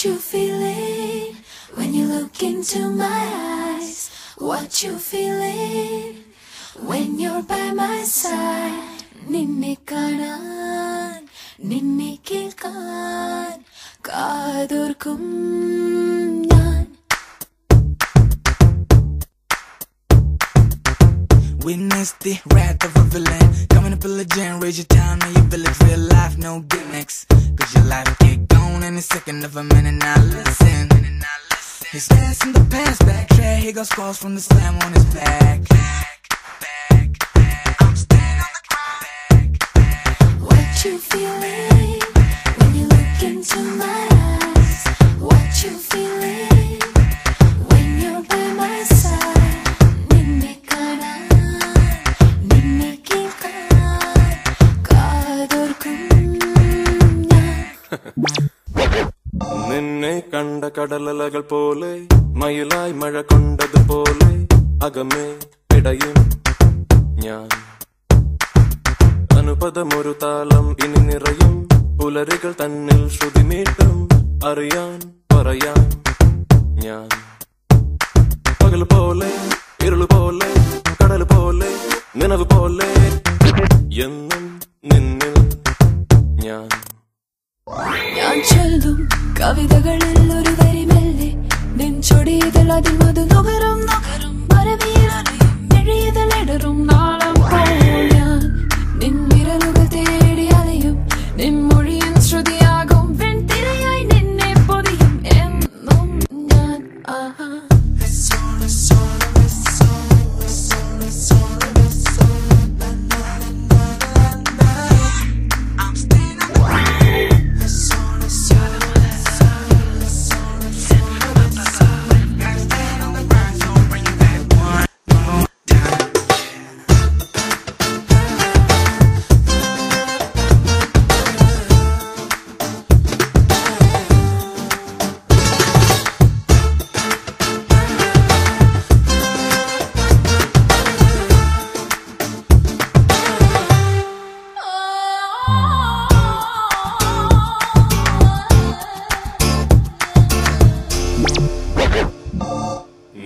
What you feeling when you look into my eyes? What you feeling when you're by my side? Ninnikkanan, ninnikilkan, kaadurkum nan. Witness the wrath of a villain Coming to pillage and raise your town Now you village, real life, no gimmicks Cause your life get gone in a second of a minute. Now listen. His past in the past, backtrack. Here goes scars from the slam on his back. I'm staying on the ground. What you feeling നിന്നെ കണ്ട കടലലകൾ പോലെ മയിലായി മഴ കൊണ്ടതുപോലെ അകമേ ഇടയും ഞാൻ. അനുപദമൊരു താളം ഇനി നിറയും പുലരികൾ തന്നിൽ ശ്രുതി നീട്ടും അറിയാൻ പറയാൻ ഞാൻ. പകൽ പോലെ ഇരുൾ പോലെ കടൽ പോലെ നിലവ് പോലെ എന്നും നിന്നിൽ ഞാൻ. ചൊല്ലും കവിതകളിൽ ഒരു വരിമല്ലേ നെഞ്ചൊടിയതിൽ അതിൽ മധു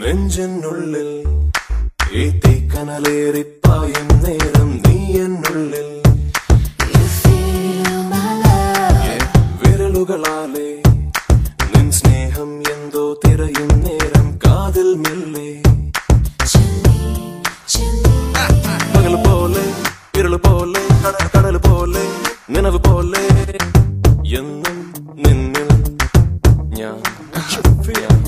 നെഞ്ചിനുള്ളിൽ ഈ നേരം നീ എന്നുള്ളിൽ You feel my love വിരലുകളാലെ നിൻ സ്നേഹം എന്തോ തിരയും നേരം കാതിൽ മെല്ലെ. പകൽ പോലെ ഇരുൾ പോലെ കടൽ കടൽ പോലെ നിലവ് പോലെ എന്നും നിന്നിൽ ഞാൻ ഞാൻ